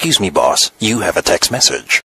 Excuse me, boss. You have a text message.